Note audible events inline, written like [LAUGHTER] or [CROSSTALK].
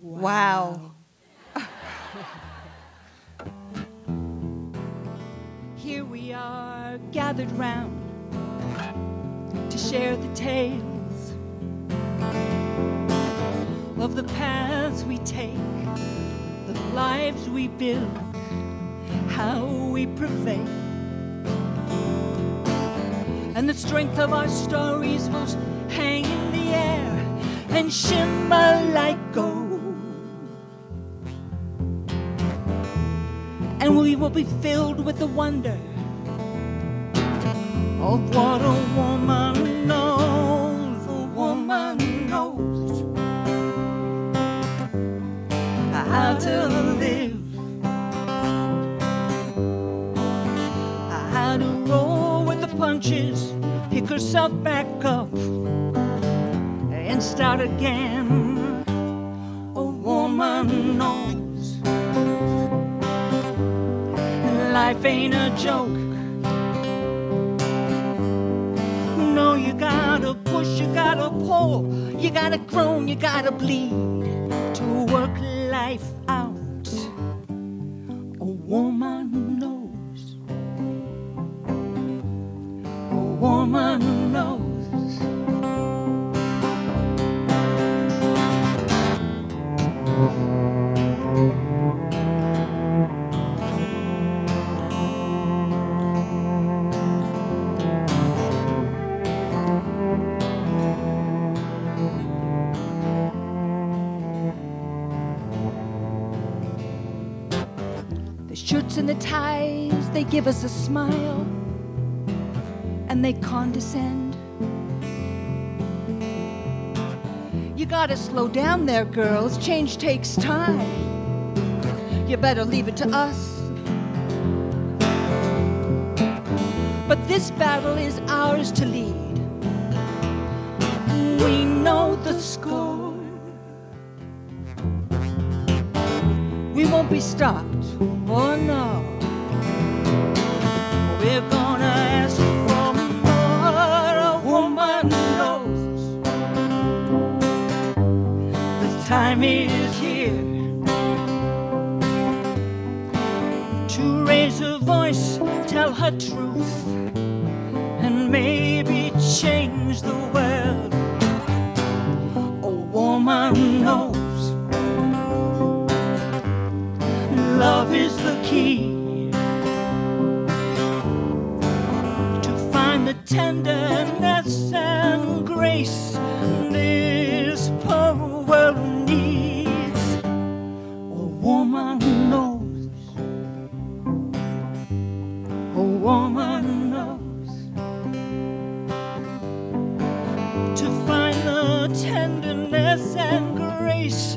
Wow. [LAUGHS] Here we are gathered round to share the tales of the paths we take, the lives we build, how we prevail. And the strength of our stories will hang in the air and shimmer like gold. We will be filled with the wonder of what a woman knows, a woman knows how to live, how to roll with the punches, pick herself back up, and start again. A woman knows ain't a joke. No, you gotta push, you gotta pull, you gotta groan, you gotta bleed to work life out. A woman The shirts and the ties, they give us a smile and they condescend. You gotta slow down there, girls. Change takes time. You better leave it to us. But this battle is ours to lead. We know the score. Won't be stopped. Oh no. We're gonna ask for more. A woman knows. The time is here to raise her voice, tell her truth, and maybe change the world. Key to find the tenderness and grace this poor world needs. A woman knows. A woman knows to find the tenderness and grace